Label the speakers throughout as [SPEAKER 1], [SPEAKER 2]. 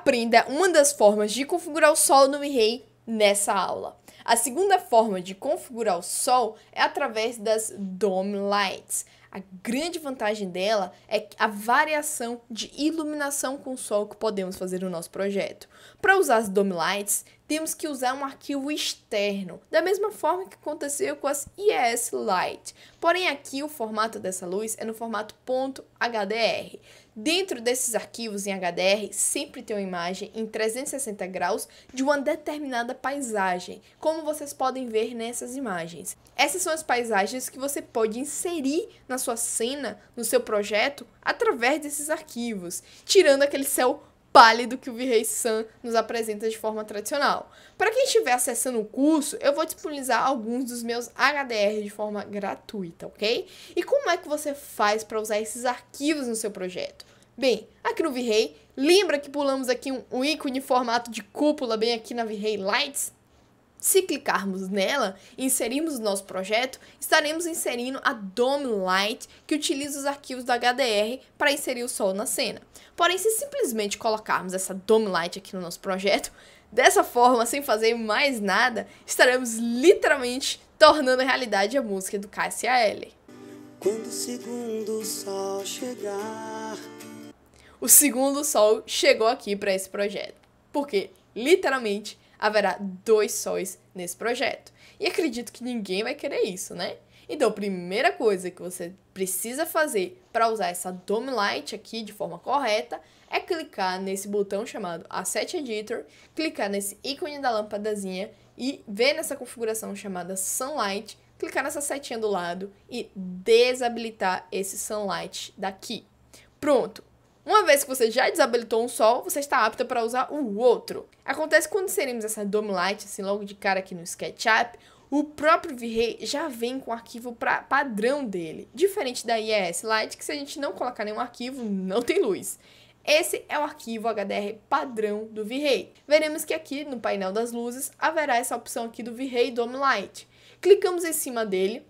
[SPEAKER 1] aprenda uma das formas de configurar o Sol no V-Ray nessa aula. A segunda forma de configurar o Sol é através das Dome Lights. A grande vantagem dela é a variação de iluminação com o sol que podemos fazer no nosso projeto. Para usar as Dome Lights, temos que usar um arquivo externo, da mesma forma que aconteceu com as IES Light. Porém, aqui o formato dessa luz é no formato .hdr. Dentro desses arquivos em HDR, sempre tem uma imagem em 360 graus de uma determinada paisagem, como vocês podem ver nessas imagens. Essas são as paisagens que você pode inserir na sua cena, no seu projeto, através desses arquivos, tirando aquele céu pálido que o V-Ray Sun nos apresenta de forma tradicional. Para quem estiver acessando o curso, eu vou disponibilizar alguns dos meus HDR de forma gratuita, ok? E como é que você faz para usar esses arquivos no seu projeto? Bem, aqui no V-Ray, lembra que pulamos aqui um, um ícone em formato de cúpula bem aqui na V-Ray Lights? Se clicarmos nela e inserirmos o nosso projeto, estaremos inserindo a Dome Light, que utiliza os arquivos do HDR para inserir o sol na cena. Porém, se simplesmente colocarmos essa Dome Light aqui no nosso projeto, dessa forma, sem fazer mais nada, estaremos literalmente tornando realidade a música do KSAL. Quando o segundo sol chegar... O segundo sol chegou aqui para esse projeto. Porque, literalmente, haverá dois sóis nesse projeto. E acredito que ninguém vai querer isso, né? Então, a primeira coisa que você precisa fazer para usar essa Dome Light aqui de forma correta é clicar nesse botão chamado Asset Editor, clicar nesse ícone da lâmpadazinha e ver nessa configuração chamada Sunlight, clicar nessa setinha do lado e desabilitar esse Sunlight daqui. Pronto, uma vez que você já desabilitou um sol, você está apta para usar o outro. Acontece quando inserimos essa Dome Light, assim, logo de cara aqui no SketchUp, o próprio V-Ray já vem com o arquivo pra, padrão dele. Diferente da IES Light, que se a gente não colocar nenhum arquivo, não tem luz. Esse é o arquivo HDR padrão do V-Ray. Veremos que aqui no painel das luzes haverá essa opção aqui do V-Ray Dome Light. Clicamos em cima dele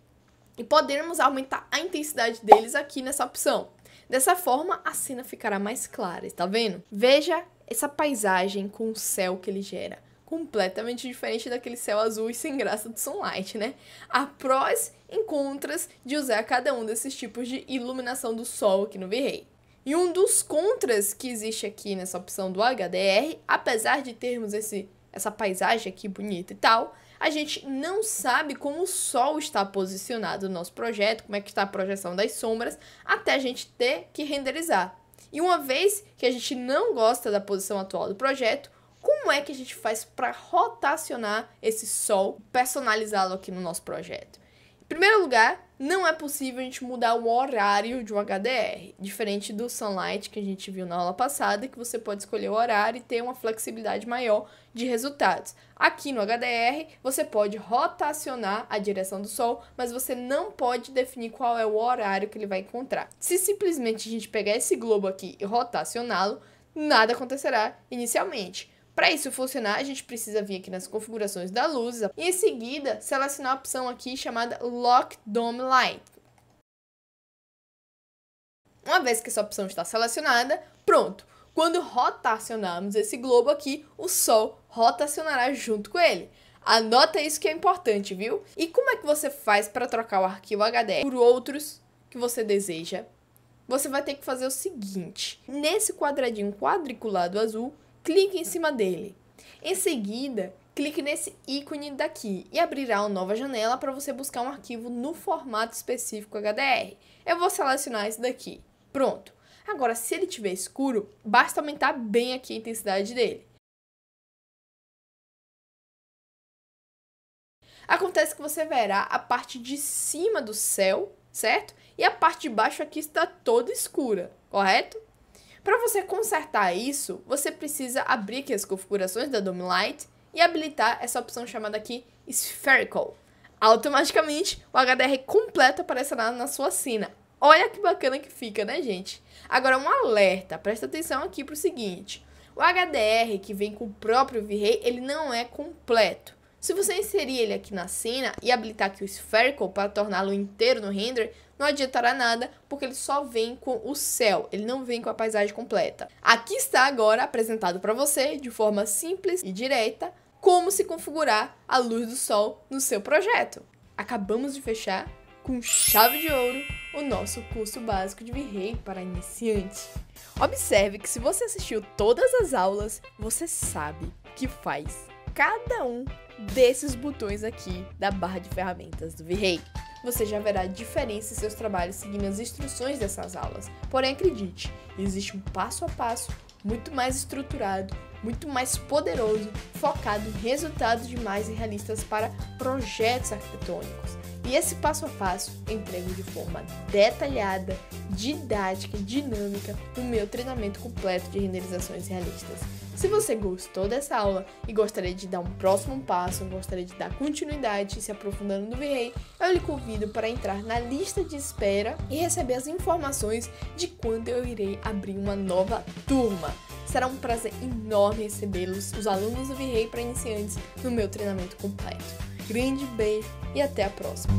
[SPEAKER 1] e podemos aumentar a intensidade deles aqui nessa opção. Dessa forma, a cena ficará mais clara, está vendo? Veja essa paisagem com o céu que ele gera. Completamente diferente daquele céu azul e sem graça do Sunlight, né? Há prós e contras de usar cada um desses tipos de iluminação do sol aqui no V-Ray. E um dos contras que existe aqui nessa opção do HDR, apesar de termos esse, essa paisagem aqui bonita e tal, a gente não sabe como o Sol está posicionado no nosso projeto, como é que está a projeção das sombras, até a gente ter que renderizar. E uma vez que a gente não gosta da posição atual do projeto, como é que a gente faz para rotacionar esse Sol, personalizá-lo aqui no nosso projeto? Primeiro lugar, não é possível a gente mudar o horário de um HDR, diferente do Sunlight que a gente viu na aula passada, que você pode escolher o horário e ter uma flexibilidade maior de resultados. Aqui no HDR, você pode rotacionar a direção do Sol, mas você não pode definir qual é o horário que ele vai encontrar. Se simplesmente a gente pegar esse globo aqui e rotacioná-lo, nada acontecerá inicialmente. Para isso funcionar, a gente precisa vir aqui nas configurações da luz e em seguida selecionar a opção aqui chamada Lock Dome Light. Uma vez que essa opção está selecionada, pronto. Quando rotacionarmos esse globo aqui, o Sol rotacionará junto com ele. Anota isso que é importante, viu? E como é que você faz para trocar o arquivo HDR por outros que você deseja? Você vai ter que fazer o seguinte: nesse quadradinho quadriculado azul, clique em cima dele. Em seguida, clique nesse ícone daqui e abrirá uma nova janela para você buscar um arquivo no formato específico HDR. Eu vou selecionar esse daqui. Pronto. Agora, se ele estiver escuro, basta aumentar bem aqui a intensidade dele. Acontece que você verá a parte de cima do céu, certo? E a parte de baixo aqui está toda escura, correto? Para você consertar isso, você precisa abrir aqui as configurações da Dome Light e habilitar essa opção chamada aqui Spherical. Automaticamente, o HDR completo aparecerá na sua cena. Olha que bacana que fica, né, gente? Agora, um alerta, presta atenção aqui para o seguinte. O HDR que vem com o próprio V-Ray, ele não é completo. Se você inserir ele aqui na cena e habilitar aqui o Spherical para torná-lo inteiro no render, não adiantará nada porque ele só vem com o céu, ele não vem com a paisagem completa. Aqui está agora apresentado para você, de forma simples e direta, como se configurar a luz do sol no seu projeto. Acabamos de fechar com chave de ouro o nosso curso básico de Virrei para iniciantes. Observe que se você assistiu todas as aulas, você sabe que faz cada um desses botões aqui da barra de ferramentas do Virrei. Você já verá diferença em seus trabalhos seguindo as instruções dessas aulas. Porém, acredite, existe um passo a passo muito mais estruturado, muito mais poderoso, focado em resultados de mais realistas para projetos arquitetônicos. E esse passo a passo entrego de forma detalhada, didática e dinâmica no meu treinamento completo de renderizações realistas. Se você gostou dessa aula e gostaria de dar um próximo passo, gostaria de dar continuidade se aprofundando no V-Ray, eu lhe convido para entrar na lista de espera e receber as informações de quando eu irei abrir uma nova turma. Será um prazer enorme recebê-los, os alunos do V-Ray para iniciantes, no meu treinamento completo. Grande beijo e até a próxima!